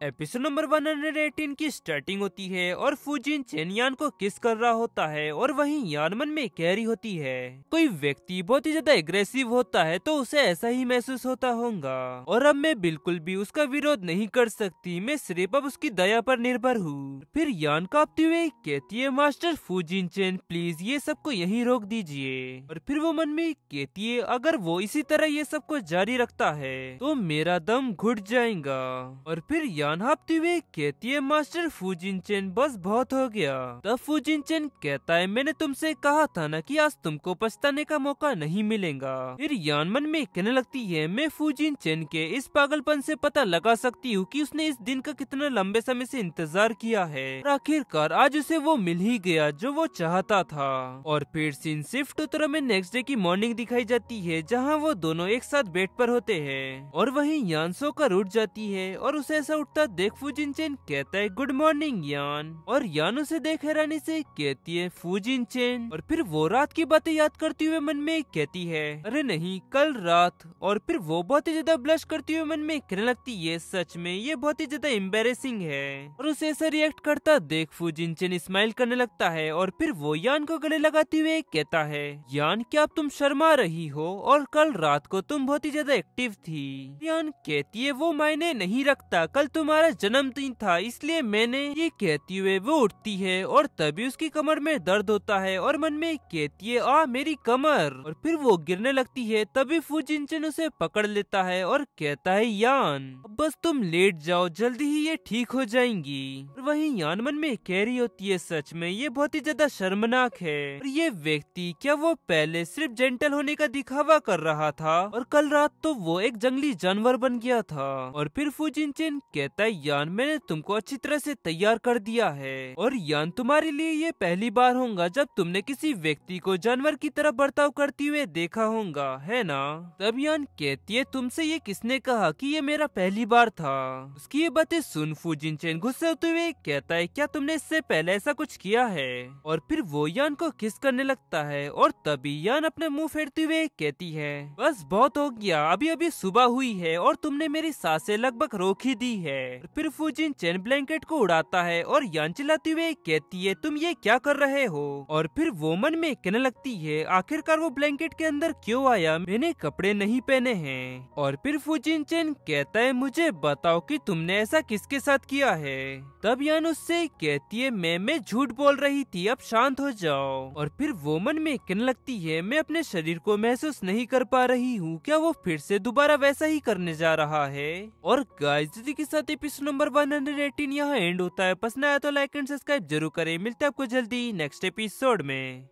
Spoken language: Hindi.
एपिसोड नंबर 118 की स्टार्टिंग होती है और फूजिन चेन यान को किस कर रहा होता है और वहीं यान मन में कैरी होती है। कोई व्यक्ति बहुत ही ज़्यादा एग्रेसिव होता है तो उसे ऐसा ही महसूस होता होगा। और अब मैं बिल्कुल भी उसका विरोध नहीं कर सकती, मैं सिर्फ़ अब उसकी दया पर निर्भर हूँ। फिर यान कांपते हुए कहती है मास्टर फूजिन चेन प्लीज़ ये सबको यही रोक दीजिए। और फिर वो मन में कहती है अगर वो इसी तरह ये सबको जारी रखता है तो मेरा दम घुट जाएगा। और फिर यान जान हाँपते हुए कहती है, मास्टर फूजिन चेन बस बहुत हो गया। तब फूजिन चेन कहता है, मैंने तुमसे कहा था ना कि आज तुमको पछताने का मौका नहीं मिलेगा। फिर यान मन में कहने लगती है, मैं फूजिन चेन के इस पागलपन से पता लगा सकती हूँ कि उसने इस दिन का कितना लंबे समय से इंतज़ार किया है। आखिरकार आज उसे वो मिल ही गया जो वो चाहता था। और फिर सीन शिफ्ट उत्तर में नेक्स्ट डे की मॉर्निंग दिखाई जाती है, जहाँ वो दोनों एक साथ बेड पर होते हैं। और वही यान सोकर उठ जाती है और उसे ऐसा उठता उठता देख फूजिन कहता है गुड मॉर्निंग यान। और यान उसे देख हैरानी से कहती है फूजिन चेन और फिर वो रात की बातें याद करते हुए मन में कहती है, अरे नहीं, कल रात। और फिर वो बहुत ही ज़्यादा ब्लश करती हुए मन में कहने लगती है सच में, ये बहुत ही ज़्यादा एम्बेरेसिंग है। और उसे ऐसा रिएक्ट करता देख फूजिन चेन स्माइल करने लगता है, और फिर वो यान को गले लगाते हुए कहता है, यान, क्या अब तुम शर्मा रही हो? और कल रात को तुम बहुत ही ज़्यादा एक्टिव थी। यान कहती है, वो मायने नहीं रखता, कल तुम तुम्हारा जन्मदिन था, इसलिए मैंने ये कहती हुए वो उठती है और तभी उसकी कमर में दर्द होता है और मन में कहती है, आ, मेरी कमर। और फिर वो गिरने लगती है, तभी फूजिनचन उसे पकड़ लेता है और कहता है, यान बस तुम लेट जाओ, जल्दी ही ये ठीक हो जाएँगी। वही यान मन में कह रही होती है, सच में, ये बहुत ही ज़्यादा शर्मनाक है। और ये व्यक्ति, क्या वो पहले सिर्फ़ जेंटल होने का दिखावा कर रहा था? और कल रात तो वो एक जंगली जानवर बन गया था। और फिर फूजिनचन कहता लगता है यान मैंने तुमको अच्छी तरह से तैयार कर दिया है। और यान तुम्हारे लिए ये पहली बार होगा जब तुमने किसी व्यक्ति को जानवर की तरह बर्ताव करते हुए देखा होगा है ना? तब यान कहती है, तुमसे ये किसने कहा कि ये मेरा पहली बार था? उसकी ये बातें सुन फूजिन चैन गुस्से होते हुए कहता है, क्या तुमने इससे पहले ऐसा कुछ किया है? और फिर वो यान को किस करने लगता है, और तभी यान अपने मुँह फेरते हुए कहती है, बस बहुत हो गया अभी अभी सुबह हुई है और तुमने मेरी साँसें लगभग रोक ही दी है। फिर फूजिन चैन ब्लैंकेट को उड़ाता है और यान चिल्लाते हुए कहती है, तुम ये क्या कर रहे हो? और फिर वो मन में कहने लगती है, आखिरकार वो ब्लैंकेट के अंदर क्यों आया? मैंने कपड़े नहीं पहने हैं। और फिर फूजिन चैन कहता है, मुझे बताओ कि तुमने ऐसा किसके साथ किया है? तब यान उससे कहती है, मैं मैं झूठ बोल रही थी, अब शांत हो जाओ। और फिर वो मन में कहने लगती है, मैं अपने शरीर को महसूस नहीं कर पा रही हूँ। क्या वो फिर से दोबारा वैसा ही करने जा रहा है? और गाइस के साथ एपिसोड नंबर 118 यहाँ एंड होता है। पसंद आया तो लाइक एंड सब्सक्राइब ज़रूर करें। मिलते हैं आपको जल्दी नेक्स्ट एपिसोड में।